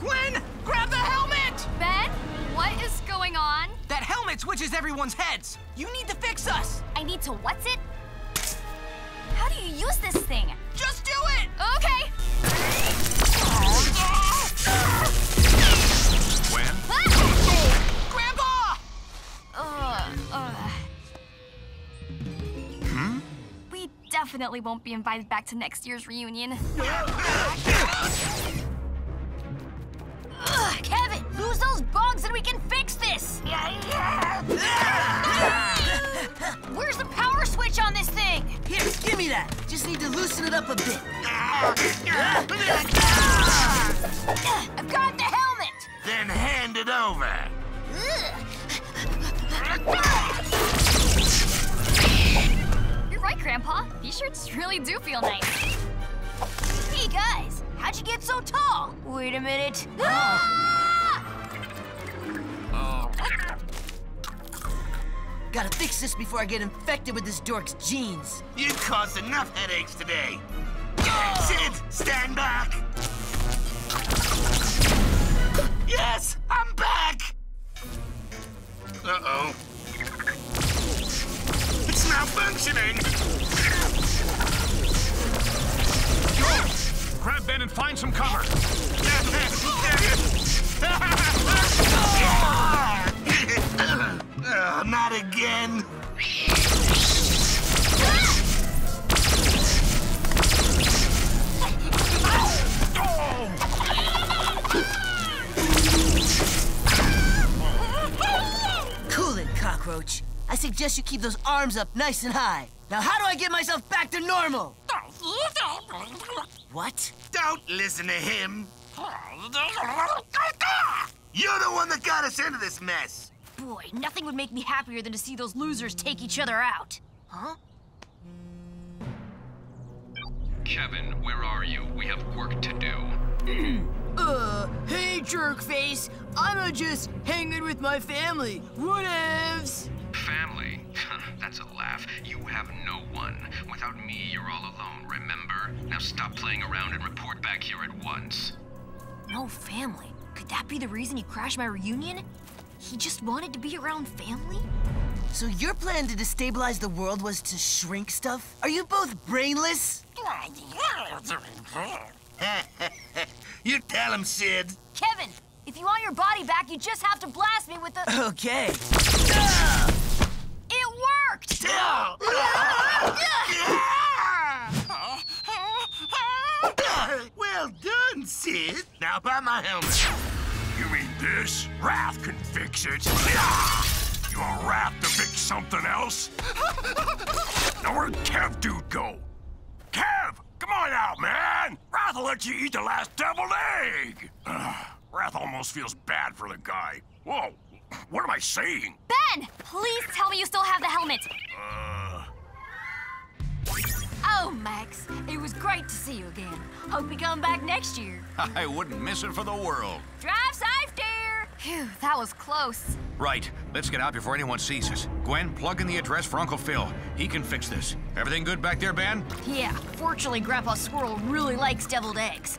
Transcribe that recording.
Gwen, grab the helmet! Ben, what is going on? That helmet switches everyone's heads. You need to fix us. I need to what's it? How do you use this thing? Just do it! Okay. Gwen? Ah! Grandpa! Ugh, ugh. Hmm? We definitely won't be invited back to next year's reunion. Ugh, Kevin, lose those bugs and we can fix this! Where's the power switch on this thing? Here, give me that. Just need to loosen it up a bit. I've got the helmet! Then hand it over. You're right, Grandpa. These shirts really do feel nice. Hey, guys, how'd you get so tall? Wait a minute. Ah! Gotta fix this before I get infected with this dork's genes. You caused enough headaches today. Sid, stand back. Yes, I'm back. Uh-oh. It's malfunctioning. Grab Ben and find some cover. Suggest you keep those arms up nice and high. Now, how do I get myself back to normal? What? Don't listen to him. You're the one that got us into this mess. Boy, nothing would make me happier than to see those losers take each other out. Huh? Kevin, where are you? We have work to do. Uh, hey, jerkface. I'm just hanging with my family. Whatevs. Family? That's a laugh. You have no one. Without me, you're all alone, remember? Now stop playing around and report back here at once. No family. Could that be the reason he crashed my reunion? He just wanted to be around family? So your plan to destabilize the world was to shrink stuff? Are you both brainless? you tell him, Sid. Kevin, if you want your body back, you just have to blast me with the. Okay. It Sid. Now my helmet. You mean this? Rath can fix it. You want Rath to fix something else? now where'd Kev dude go? Kev! Come on out, man! Rath will let you eat the last deviled egg! Rath almost feels bad for the guy. Whoa, what am I saying? Ben, please tell me you still have the helmet. Uh, Max, it was great to see you again. Hope you come back next year. I wouldn't miss it for the world. Drive safe, dear. Phew, that was close. Right, let's get out before anyone sees us. Gwen, plug in the address for Uncle Phil. He can fix this. Everything good back there, Ben? Yeah, fortunately, Grandpa Squirrel really likes deviled eggs.